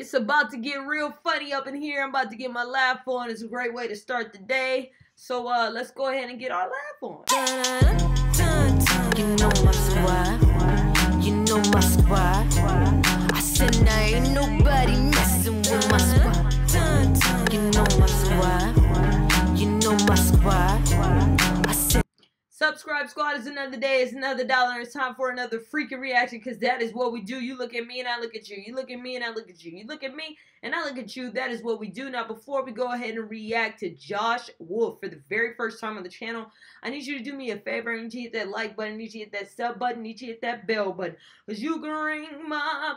It's about to get real funny up in here. I'm about to get my laugh on. It's a great way to start the day. So uh, let's go ahead and get our laugh on. You know my squad. You know my squad. I said now ain't nobody Subscribe Squad is another day. It's another dollar. It's time for another freaking reaction because that is what we do. You look at me and I look at you. You look at me and I look at you. You look at me and I look at you. That is what we do. Now, before we go ahead and react to Josh Wolf for the very first time on the channel, I need you to do me a favor. I need you to hit that like button. I need you to hit that sub button. I need you to hit that bell button. Because you can ring my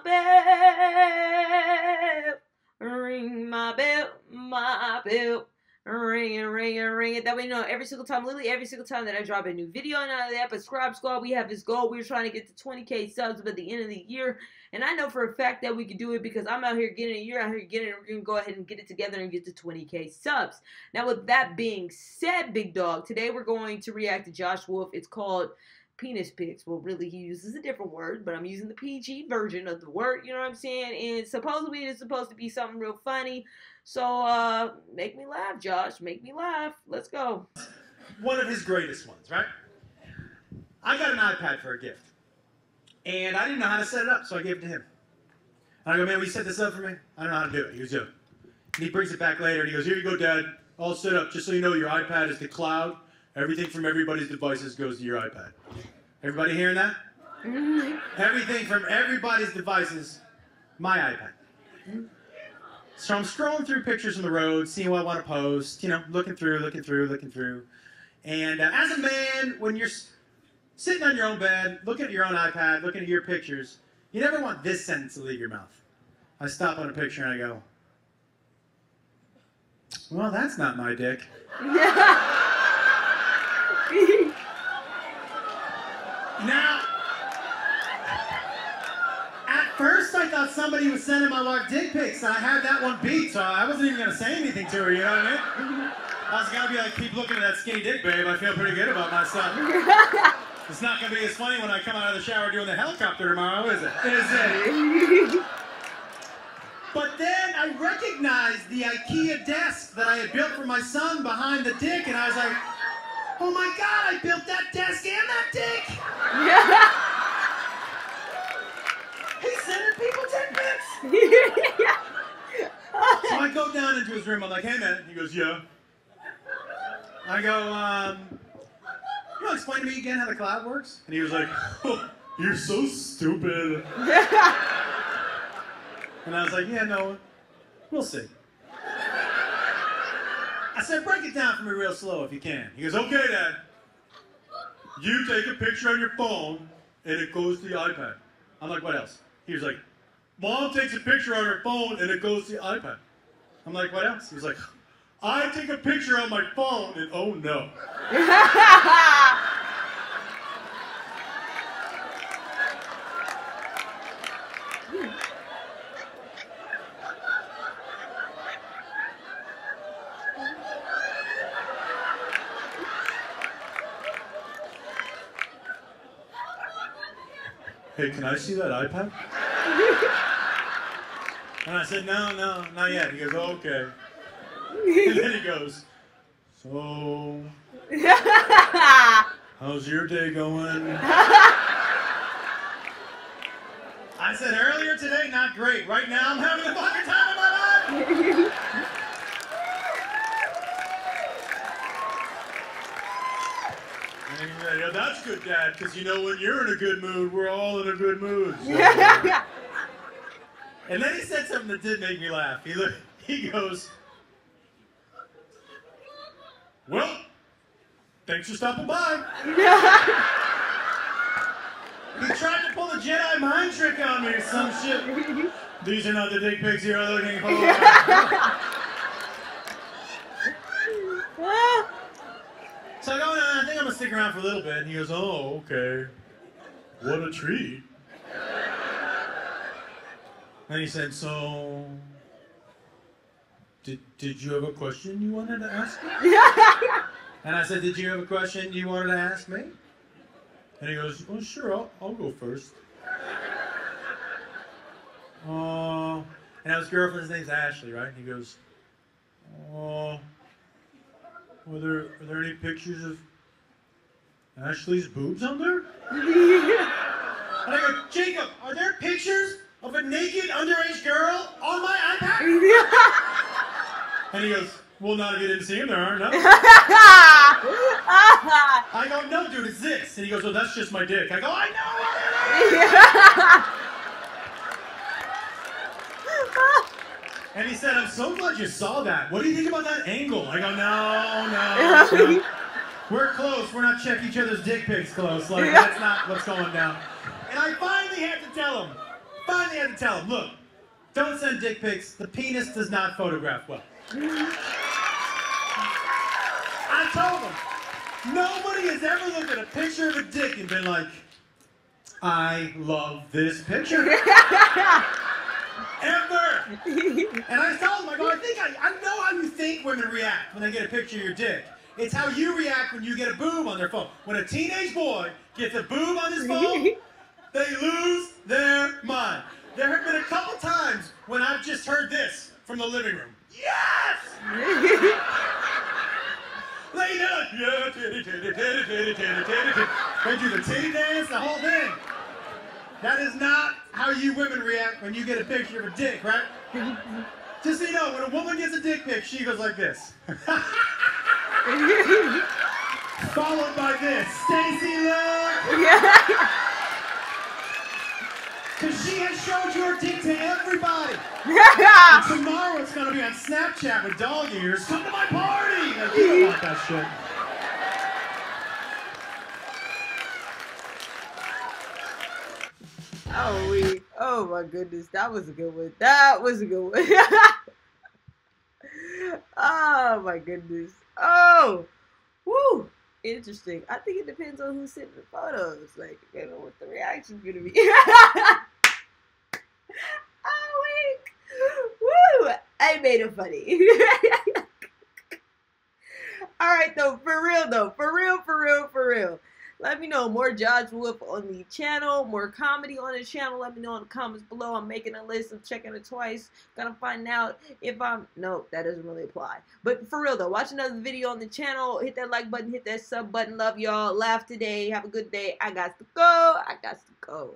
bell. Ring my bell. My bell ring it, ring it, ring it. That way, you know, every single time, literally every single time that I drop a new video and all that. But Scribe Squad, we have this goal. We're trying to get to 20k subs by the end of the year. And I know for a fact that we can do it because I'm out here getting it. You're out here getting it. We're going to go ahead and get it together and get to 20k subs. Now, with that being said, Big Dog, today we're going to react to Josh Wolf. It's called penis pics. Well, really, he uses a different word, but I'm using the PG version of the word. You know what I'm saying? And supposedly it's supposed to be something real funny. So, uh, make me laugh, Josh. Make me laugh. Let's go. One of his greatest ones, right? I got an iPad for a gift. And I didn't know how to set it up, so I gave it to him. And I go, man, will you set this up for me? I don't know how to do it. He goes, yeah. And he brings it back later, and he goes, here you go, Dad. All set up. Just so you know, your iPad is the cloud. Everything from everybody's devices goes to your iPad. Everybody hearing that? Everything from everybody's devices, my iPad. So I'm scrolling through pictures on the road, seeing what I want to post, you know, looking through, looking through, looking through. And uh, as a man, when you're sitting on your own bed, looking at your own iPad, looking at your pictures, you never want this sentence to leave your mouth. I stop on a picture and I go, well, that's not my dick. Now, at first I thought somebody was sending my wife dick pics, and I had that one beat, so I wasn't even gonna say anything to her. You know what I mean? I was gonna be like, keep looking at that skinny dick, babe. I feel pretty good about myself. it's not gonna be as funny when I come out of the shower doing the helicopter tomorrow, is it? Is it? But then I recognized the IKEA desk that I had built for my son behind the dick, and I was like, oh my god, I built that desk and that dick! Yeah. He's sending people dick pics! yeah. So I go down into his room, I'm like, hey man. He goes, yeah. I go, um, you know, explain to me again how the cloud works? And he was like, oh, you're so stupid. And I was like, yeah, no, we'll see. I said, break it down for me real slow if you can. He goes, okay, Dad. You take a picture on your phone and it goes to the iPad. I'm like, what else? He was like, Mom takes a picture on her phone and it goes to the iPad. I'm like, what else? He was like, I take a picture on my phone and oh no. Hey, can I see that iPad? And I said, no, no, not yet. He goes, oh, okay. And then he goes, so, how's your day going? I said, earlier today, not great. Right now, I'm having a fucking time of my life. And he said, yeah, that's good, Dad, because you know when you're in a good mood, we're all in a good mood. so." And then he said something that did make me laugh. He look, he goes, "Well, thanks for stopping by." Yeah. he tried to pull a Jedi mind trick on me or some shit. These are not the dick pics you're looking for. so I go, "No, I think I'm gonna stick around for a little bit. And he goes, "Oh, okay. What a treat." And he said, So, did, did you have a question you wanted to ask me? And I said, Did you have a question you wanted to ask me? And he goes, Well, sure, I'll, I'll go first. Uh, And his girlfriend's name's Ashley, right? And he goes, "Oh, were there are there any pictures of Ashley's boobs on there?" And I go, Jacob, are there pictures of a naked underage girl on my iPad? And he goes, Well, not if you didn't see him, there are no. I go, No, dude, it's this. And he goes, Well, that's just my dick. I go, I know what it is. And he said, I'm so glad you saw that. What do you think about that angle? I go, No, no, no. We're close. We're not checking each other's dick pics close. Like, that's not what's going down. And I finally had to tell him, finally had to tell him, look, don't send dick pics. The penis does not photograph well. I told him, nobody has ever looked at a picture of a dick and been like, I love this picture. Ever. And I told him, I go, I think I, I know how you think women react when they get a picture of your dick. It's how you react when you get a boob on their phone. When a teenage boy gets a boob on his phone, they lose their mind. There have been a couple times when I've just heard this from the living room. Yes! Lay down. Yeah, titty, titty, titty, titty, titty, titty, titty. They do the titty dance, the whole thing. That is not how you women react when you get a picture of a dick, right? Just so you know, when a woman gets a dick pic, she goes like this. Followed by this. Stacy, look! Because she has showed your dick to everybody. And tomorrow it's to be on Snapchat with dog ears. Come to my party! Like, you don't want that shit. Oh, we. Oh my goodness, that was a good one. That was a good one. oh my goodness. Oh, Oh, woo. Interesting. I think it depends on who's sending the photos. Like, you know, what the reaction's gonna be. oh, week. Woo. I made it funny. All right, though, for real, though, for real, for real, for real. Let me know more Josh Wolf on the channel, more comedy on the channel. Let me know in the comments below. I'm making a list of checking it twice. Gotta find out if I'm no, that doesn't really apply. But for real though, watch another video on the channel. Hit that like button, hit that sub button. Love y'all. Laugh today. Have a good day. I got to go. I got to go.